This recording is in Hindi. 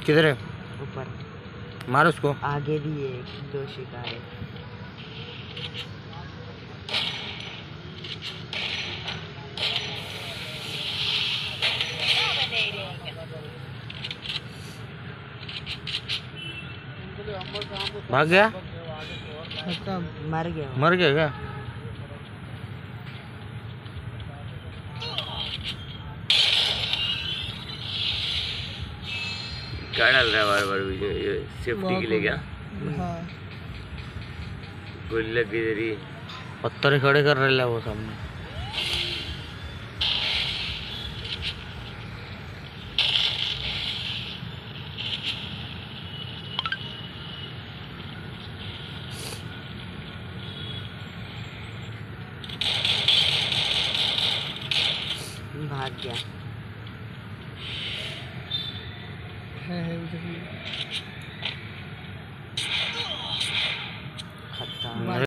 किधर है? ऊपर। मार उसको। आगे भी एक दो शिकार है। भाग गया? तो मर गया मर गया क्या? क्या डाल रहा है बार बार वीडियो ये सेफ्टी के लिए क्या? गोली लग गई तेरी। पत्थर खड़े कर रहे वो सामने। भाग गया। खत्म। मेरे